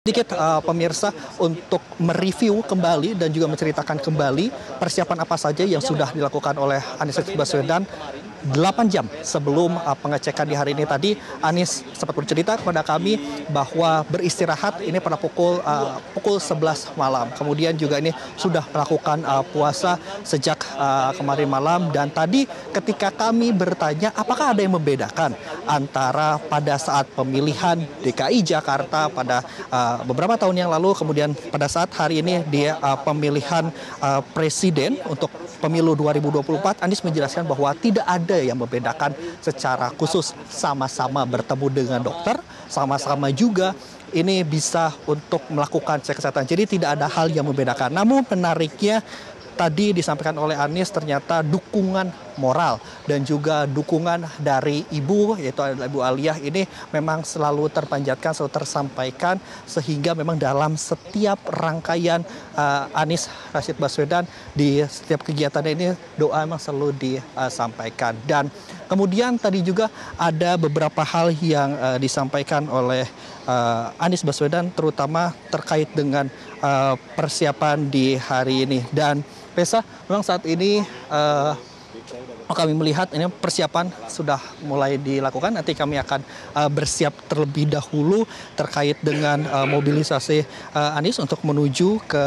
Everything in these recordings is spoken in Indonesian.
sedikit uh, pemirsa untuk mereview kembali dan juga menceritakan kembali persiapan apa saja yang sudah dilakukan oleh Anies Baswedan 8 jam sebelum uh, pengecekan di hari ini tadi Anies sempat bercerita kepada kami bahwa beristirahat ini pada pukul uh, pukul 11 malam. Kemudian juga ini sudah melakukan uh, puasa sejak uh, kemarin malam dan tadi ketika kami bertanya apakah ada yang membedakan antara pada saat pemilihan DKI Jakarta pada uh, beberapa tahun yang lalu kemudian pada saat hari ini di uh, pemilihan uh, presiden untuk pemilu 2024 Anies menjelaskan bahwa tidak ada yang membedakan secara khusus. Sama-sama bertemu dengan dokter sama-sama juga ini bisa untuk melakukan cek kesehatan. Jadi tidak ada hal yang membedakan. Namun menariknya tadi disampaikan oleh Anies ternyata dukungan moral dan juga dukungan dari ibu yaitu Ibu Aliyah ini memang selalu terpanjatkan selalu tersampaikan sehingga memang dalam setiap rangkaian uh, Anies Rashid Baswedan di setiap kegiatan ini doa memang selalu disampaikan. Dan kemudian tadi juga ada beberapa hal yang uh, disampaikan oleh uh, Anies Baswedan terutama terkait dengan uh, persiapan di hari ini dan Pesa, memang saat ini uh, kami melihat ini persiapan sudah mulai dilakukan. Nanti kami akan uh, bersiap terlebih dahulu terkait dengan uh, mobilisasi uh, Anies untuk menuju ke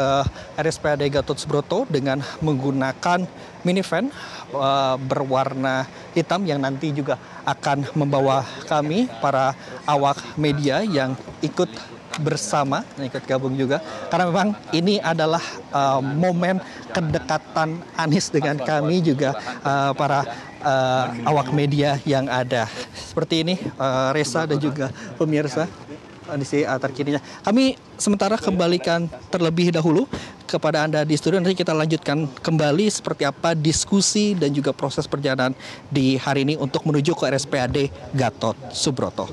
RSPAD Gatot Subroto dengan menggunakan minivan uh, berwarna hitam yang nanti juga akan membawa kami para awak media yang ikut bersama ikut gabung juga. Karena memang ini adalah uh, momen kedekatan Anies dengan kami juga uh, para uh, awak media yang ada. Seperti ini uh, Reza dan juga pemirsa di sini uh. Kami sementara kembalikan terlebih dahulu kepada Anda di studio. Nanti kita lanjutkan kembali seperti apa diskusi dan juga proses perjalanan di hari ini untuk menuju ke RSPAD Gatot Subroto.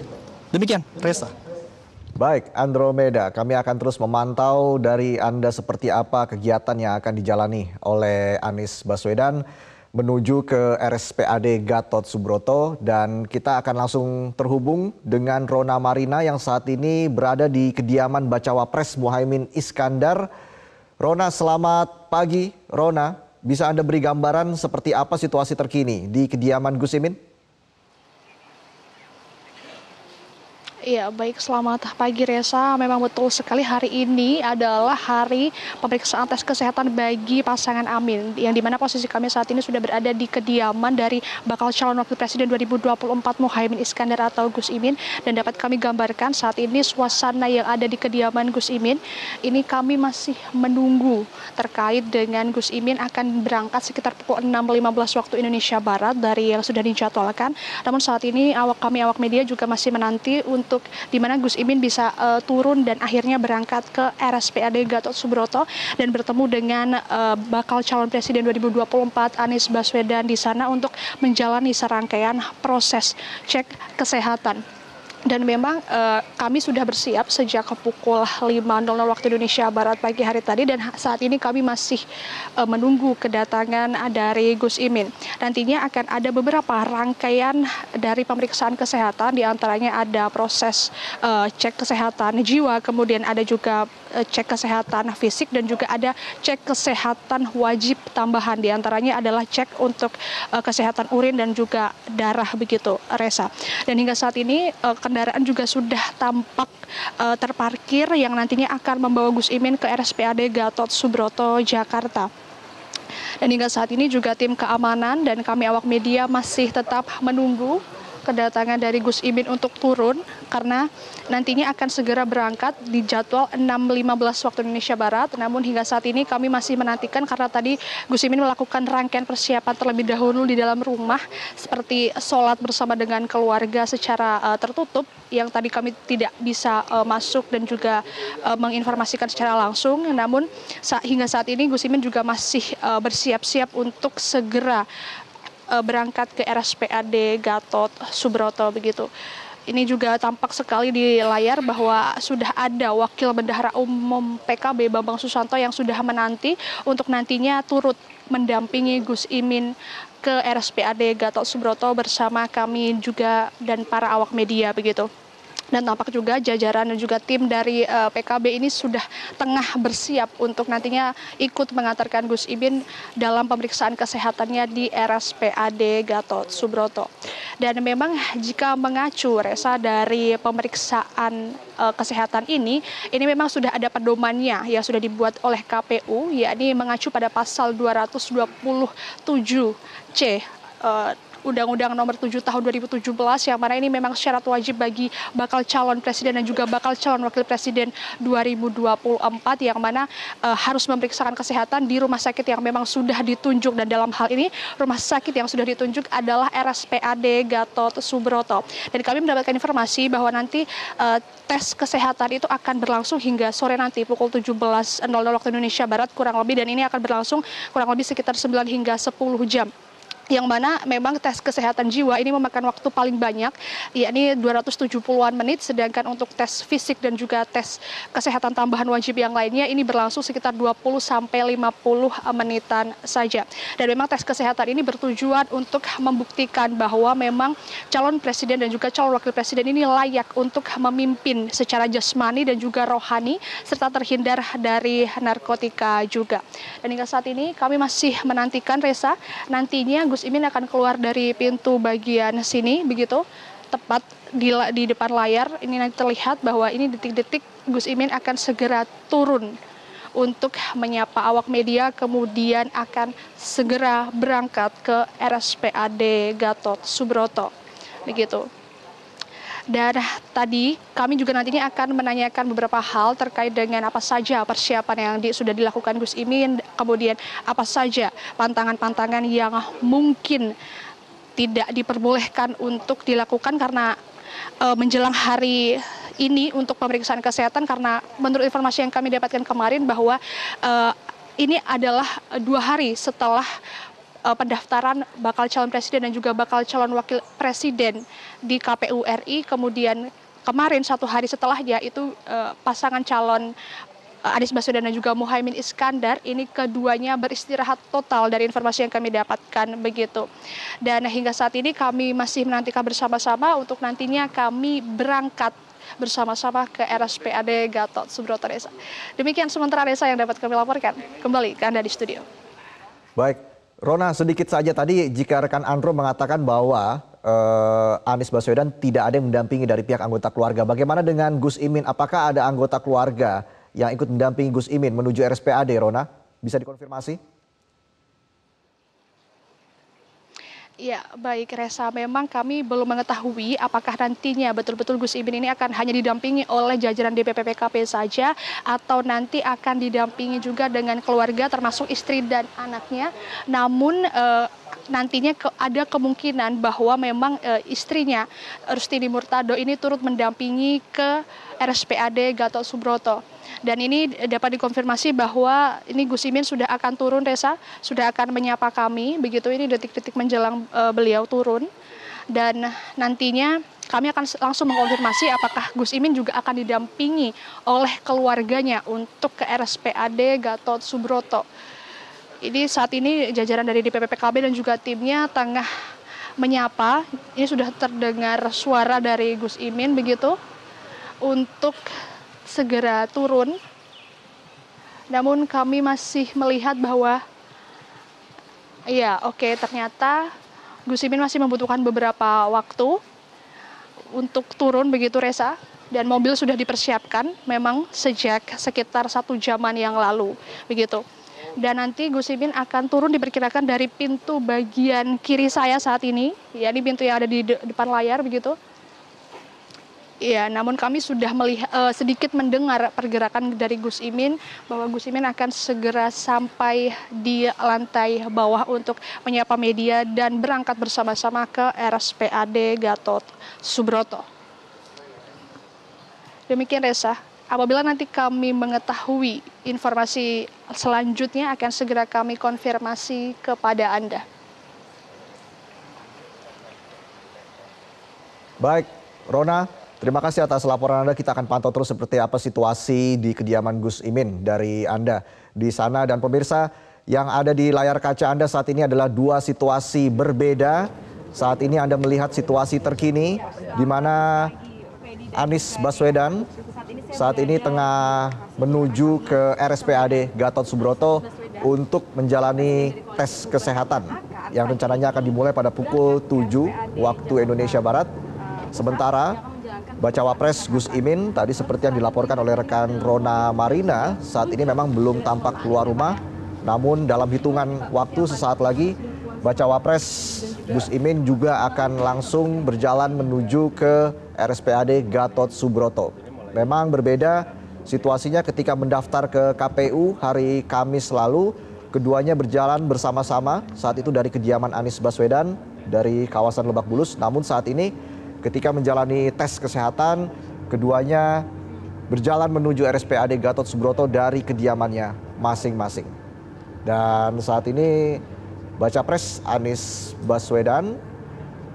Demikian, Reza. Baik, Andromeda, kami akan terus memantau dari Anda seperti apa kegiatan yang akan dijalani oleh Anies Baswedan menuju ke RSPAD Gatot Subroto dan kita akan langsung terhubung dengan Rona Marina yang saat ini berada di kediaman Bacawa Pres Muhaimin Iskandar. Rona, selamat pagi. Rona, bisa Anda beri gambaran seperti apa situasi terkini di kediaman Gus Imin? Iya, baik selamat pagi Reza. Memang betul sekali hari ini adalah hari pemeriksaan tes kesehatan bagi pasangan Amin. Yang di mana posisi kami saat ini sudah berada di kediaman dari bakal calon wakil presiden 2024 Muhaimin Iskandar atau Gus Imin. Dan dapat kami gambarkan saat ini suasana yang ada di kediaman Gus Imin. Ini kami masih menunggu terkait dengan Gus Imin akan berangkat sekitar pukul 6.15 waktu Indonesia Barat dari yang sudah dijadwalkan. Namun saat ini awak kami awak media juga masih menanti untuk untuk di mana Gus Imin bisa uh, turun dan akhirnya berangkat ke RSPAD Gatot Subroto dan bertemu dengan uh, bakal calon presiden 2024 Anies Baswedan di sana untuk menjalani serangkaian proses cek kesehatan dan memang uh, kami sudah bersiap sejak pukul 5.00 waktu Indonesia Barat pagi hari tadi dan saat ini kami masih uh, menunggu kedatangan dari Gus Imin. Nantinya akan ada beberapa rangkaian dari pemeriksaan kesehatan di antaranya ada proses uh, cek kesehatan jiwa, kemudian ada juga cek kesehatan fisik dan juga ada cek kesehatan wajib tambahan di antaranya adalah cek untuk kesehatan urin dan juga darah begitu Reza. Dan hingga saat ini kendaraan juga sudah tampak uh, terparkir yang nantinya akan membawa Gus Imin ke RSPAD Gatot Subroto Jakarta. Dan hingga saat ini juga tim keamanan dan kami awak media masih tetap menunggu kedatangan dari Gus Imin untuk turun karena nantinya akan segera berangkat di jadwal 6.15 waktu Indonesia Barat. Namun hingga saat ini kami masih menantikan karena tadi Gus Imin melakukan rangkaian persiapan terlebih dahulu di dalam rumah seperti sholat bersama dengan keluarga secara uh, tertutup yang tadi kami tidak bisa uh, masuk dan juga uh, menginformasikan secara langsung. Namun saat, hingga saat ini Gus Imin juga masih uh, bersiap-siap untuk segera berangkat ke RSPAD Gatot Subroto begitu. Ini juga tampak sekali di layar bahwa sudah ada Wakil Bendahara Umum PKB Bambang Susanto yang sudah menanti untuk nantinya turut mendampingi Gus Imin ke RSPAD Gatot Subroto bersama kami juga dan para awak media begitu. Dan tampak juga jajaran dan juga tim dari eh, PKB ini sudah tengah bersiap untuk nantinya ikut mengantarkan Gus Imin dalam pemeriksaan kesehatannya di RSPAD Gatot Subroto. Dan memang jika mengacu Resa dari pemeriksaan uh, kesehatan ini, ini memang sudah ada pedomannya yang sudah dibuat oleh KPU, yakni mengacu pada pasal 227 C uh, Undang-Undang Nomor 7 Tahun 2017 yang mana ini memang syarat wajib bagi bakal calon presiden dan juga bakal calon wakil presiden 2024 yang mana uh, harus memeriksakan kesehatan di rumah sakit yang memang sudah ditunjuk. Dan dalam hal ini rumah sakit yang sudah ditunjuk adalah RSPAD Gatot Subroto. Dan kami mendapatkan informasi bahwa nanti uh, tes kesehatan itu akan berlangsung hingga sore nanti pukul 17.00 waktu Indonesia Barat kurang lebih. Dan ini akan berlangsung kurang lebih sekitar 9 hingga 10 jam yang mana memang tes kesehatan jiwa ini memakan waktu paling banyak yakni 270-an menit sedangkan untuk tes fisik dan juga tes kesehatan tambahan wajib yang lainnya ini berlangsung sekitar 20 sampai 50 menitan saja. Dan memang tes kesehatan ini bertujuan untuk membuktikan bahwa memang calon presiden dan juga calon wakil presiden ini layak untuk memimpin secara jasmani dan juga rohani serta terhindar dari narkotika juga. Dan hingga saat ini kami masih menantikan Reza nantinya Gus Gus Imin akan keluar dari pintu bagian sini begitu. Tepat di, depan layar. Ini nanti terlihat bahwa ini detik-detik Gus Imin akan segera turun untuk menyapa awak media kemudian akan segera berangkat ke RSPAD Gatot Subroto. Begitu. Dan tadi kami juga nantinya akan menanyakan beberapa hal terkait dengan apa saja persiapan yang sudah dilakukan Gus Imin, kemudian apa saja pantangan-pantangan yang mungkin tidak diperbolehkan untuk dilakukan karena e, menjelang hari ini untuk pemeriksaan kesehatan. Karena menurut informasi yang kami dapatkan kemarin bahwa e, ini adalah dua hari setelah pendaftaran bakal calon presiden dan juga bakal calon wakil presiden di KPU RI. Kemudian kemarin satu hari setelahnya itu uh, pasangan calon uh, Anies Baswedan dan juga Muhaimin Iskandar ini keduanya beristirahat total dari informasi yang kami dapatkan begitu. Dan hingga saat ini kami masih menantikan bersama-sama untuk nantinya kami berangkat bersama-sama ke RSPAD Gatot Subroto Desa. Demikian sementara Desa yang dapat kami laporkan. Kembali ke Anda di studio. Baik, Rona, sedikit saja tadi jika rekan Andro mengatakan bahwa uh, Anies Baswedan tidak ada yang mendampingi dari pihak anggota keluarga. Bagaimana dengan Gus Imin? Apakah ada anggota keluarga yang ikut mendampingi Gus Imin menuju RSPAD, Rona? Bisa dikonfirmasi? Ya, baik Resa. Memang kami belum mengetahui apakah nantinya betul-betul Gus Imin ini akan hanya didampingi oleh jajaran DPP PKP saja atau nanti akan didampingi juga dengan keluarga termasuk istri dan anaknya. Namun eh, nantinya ke, ada kemungkinan bahwa memang e, istrinya Rustini Murtado ini turut mendampingi ke RSPAD Gatot Subroto. Dan ini dapat dikonfirmasi bahwa ini Gus Imin sudah akan turun, Reza, sudah akan menyapa kami. Begitu ini detik-detik menjelang e, beliau turun. Dan nantinya kami akan langsung mengkonfirmasi apakah Gus Imin juga akan didampingi oleh keluarganya untuk ke RSPAD Gatot Subroto. Ini saat ini jajaran dari DPP PKB dan juga timnya tengah menyapa. Ini sudah terdengar suara dari Gus Imin begitu untuk segera turun. Namun kami masih melihat bahwa iya oke okay, ternyata Gus Imin masih membutuhkan beberapa waktu untuk turun begitu Reza. Dan mobil sudah dipersiapkan memang sejak sekitar satu jaman yang lalu begitu. Dan nanti Gus Imin akan turun diperkirakan dari pintu bagian kiri saya saat ini ya ini pintu yang ada di depan layar begitu Iya, namun kami sudah melihat uh, sedikit mendengar pergerakan dari Gus Imin bahwa Gus Imin akan segera sampai di lantai bawah untuk menyapa media dan berangkat bersama-sama ke RSPAD Gatot Subroto. Demikian Reza, apabila nanti kami mengetahui informasi selanjutnya akan segera kami konfirmasi kepada Anda. Baik, Rona, Terima kasih atas laporan Anda. Kita akan pantau terus seperti apa situasi di kediaman Gus Imin dari Anda di sana. Dan pemirsa yang ada di layar kaca Anda saat ini adalah dua situasi berbeda. Saat ini Anda melihat situasi terkini di mana Anies Baswedan saat ini tengah menuju ke RSPAD Gatot Subroto untuk menjalani tes kesehatan yang rencananya akan dimulai pada pukul 7 waktu Indonesia Barat. Sementara Bacawa Pres Gus Imin tadi seperti yang dilaporkan oleh rekan Rona Marina saat ini memang belum tampak keluar rumah. Namun dalam hitungan waktu sesaat lagi Bacawa Pres Gus Imin juga akan langsung berjalan menuju ke RSPAD Gatot Subroto. Memang berbeda situasinya ketika mendaftar ke KPU hari Kamis lalu. Keduanya berjalan bersama-sama saat itu dari kediaman Anies Baswedan dari kawasan Lebak Bulus. Namun saat ini Ketika menjalani tes kesehatan, keduanya berjalan menuju RSPAD Gatot Subroto dari kediamannya masing-masing. Dan saat ini Baca Pres Anies Baswedan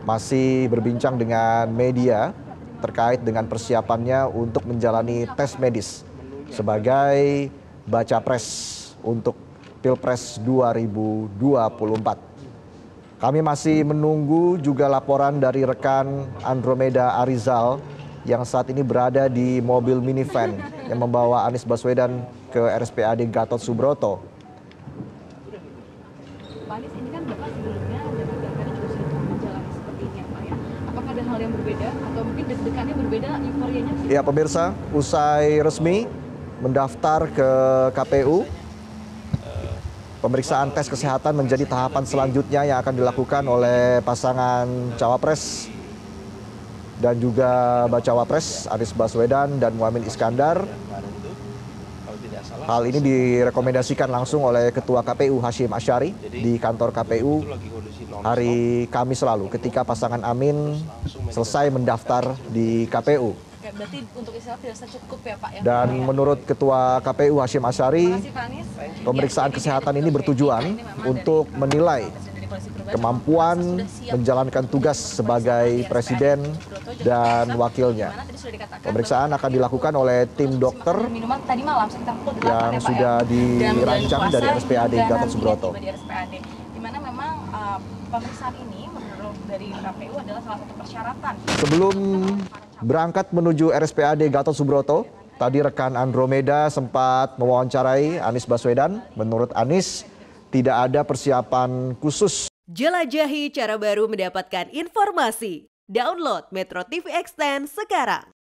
masih berbincang dengan media terkait dengan persiapannya untuk menjalani tes medis sebagai Baca Pres untuk Pilpres 2024. Kami masih menunggu juga laporan dari rekan Andromeda Arizal yang saat ini berada di mobil minivan yang membawa Anies Baswedan ke RSPAD Gatot Subroto. Pak Anies ini kan Bapak sebelumnya mendapatkan juga sudah menjalani seperti ini ya Pak ya. Apakah ada hal yang berbeda atau mungkin deg-degannya berbeda euforianya? Ya pemirsa, usai resmi mendaftar ke KPU, Pemeriksaan tes kesehatan menjadi tahapan selanjutnya yang akan dilakukan oleh pasangan cawapres dan juga bacawa pres Anies Baswedan dan Muhammad Iskandar. Hal ini direkomendasikan langsung oleh Ketua KPU Hashim Asyari di kantor KPU hari Kamis lalu ketika pasangan Amin selesai mendaftar di KPU. Berarti untuk istirahat tidak cukup ya Pak ya? Dan menurut Ketua KPU Hashim Asyari, pemeriksaan ya, kesehatan ini bertujuan untuk menilai kemampuan menjalankan tugas sebagai presiden dan wakilnya. Pemeriksaan akan dilakukan oleh tim dokter yang ya, sudah dirancang dari RSPAD Gatot Subroto. Di mana memang uh, pemeriksaan ini menurut dari KPU adalah salah satu persyaratan. Sebelum Berangkat menuju RSPAD Gatot Subroto, tadi rekan Andromeda sempat mewawancarai Anies Baswedan. Menurut Anies, tidak ada persiapan khusus. Jelajahi cara baru mendapatkan informasi. Download Metro TV Extend sekarang.